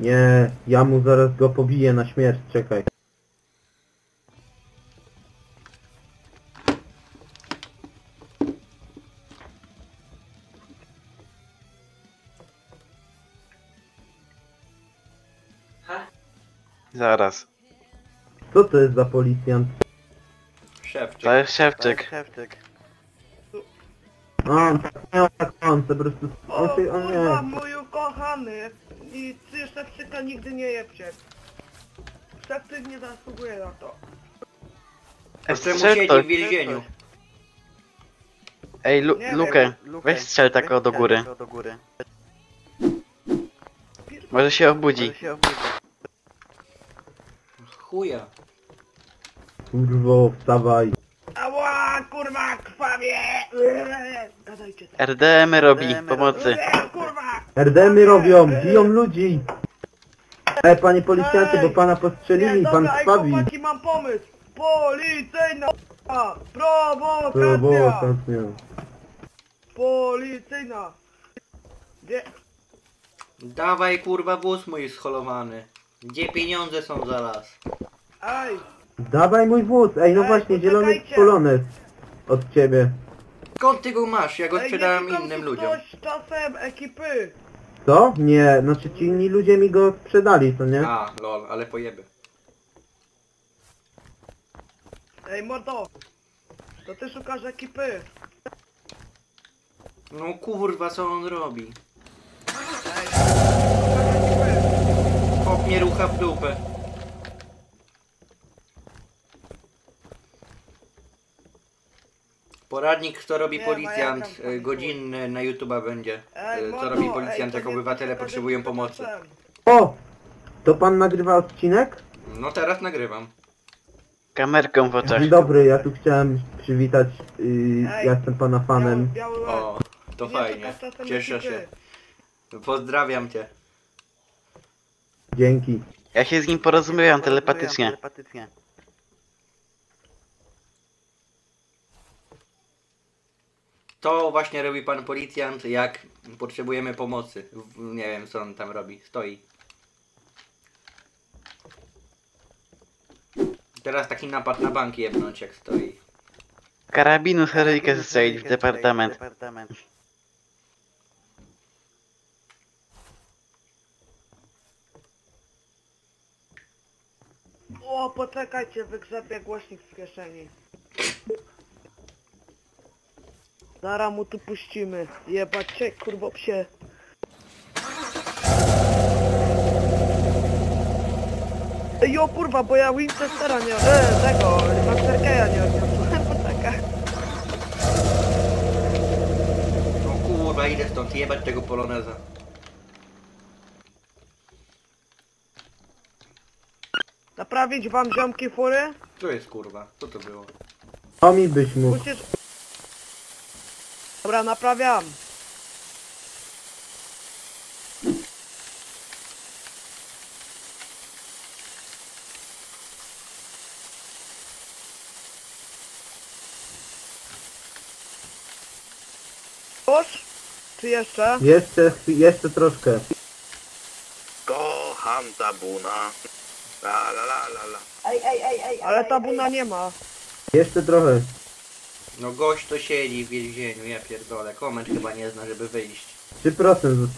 Nie, ja mu zaraz go pobiję na śmierć, czekaj. Zaraz. Co to jest za policjant? Szewczyk. To jest Szewczyk. A, on tak miał tak on, po prostu... On O się, on kurwa, nie... mój ukochany! I ty szewczyka nigdy nie jebcie. Szewczyk nie zasługuje na to. A czemu Strzel siedzi ktoś. w więzieniu? Ej, Lu Nie Lukę, weź strzel tak o do góry. Może się obudzi. Chuja. Kurwo, wstawaj. Ała, kurwa, krwawie! Eee, Gadajcie tak. RDM robi pomocy. Eee, kurwa! RDM-y robią, biją ludzi. E, panie policjancie, bo pana postrzelili, pan dobra, ej, krwawi. chłopaki, mam pomysł! Policyjna k***a! Prowokacja! Prowokacja. Policyjna! Gdzie? Dawaj kurwa wóz mój scholowany. Gdzie pieniądze są zaraz? Ej! Dawaj mój wóz, ej no Ej, właśnie, zielony poczekajcie. polonez. Od ciebie. Skąd ty go masz? Ja go Ej, sprzedałem innym ludziom. Ktoś czasem ekipy! Co? Nie, znaczy ci inni ludzie mi go sprzedali, co nie? A, lol, ale pojeby. Ej, mordo! To ty szukasz ekipy! No kurwa, co on robi? Ej, szukasz ekipy! Hop mnie rucha w dupę. Poradnik, co robi Nie, policjant, e, godzinny na YouTube'a będzie. Ej, E, Co robi policjant, jak obywatele potrzebują pomocy. O! To pan nagrywa odcinek? No teraz nagrywam. Kamerką w oczach. Dzień dobry, ja tu chciałem przywitać, yy, Ej, ja jestem pana fanem. Biały, biały łeb. O, to Nie fajnie. Cieszę się. Pozdrawiam cię. Dzięki. Ja się z nim porozumiewam telepatycznie. To właśnie robi pan policjant, jak potrzebujemy pomocy. W- Nie wiem, co on tam robi. Stoi. Teraz taki napad na bank jebnąć, jak stoi. Karabinu seryjkę zestrzelić w departament. O, poczekajcie, wygrzebię głośnik z kieszeni. Zara mu tu puścimy. Jebać cię, kurwo psie. Ej, o kurwa, bo ja Winchestera nie... E, tego, Masterkeya nie odniosłem. Poczekaj. No kurwa, idę stąd jebać tego poloneza. Naprawić wam ziomki fury? Co jest kurwa? Co to było? To mi byś mógł. Musisz... Dobra, naprawiam. Już? Czy jeszcze? Jeszcze, jeszcze troszkę. Kocham tabuna. La la la la la. Ale tabuna nie ma. Jeszcze trochę. No gość to siedzi w więzieniu, ja pierdolę. Koment chyba nie zna, żeby wyjść. 3% zostało.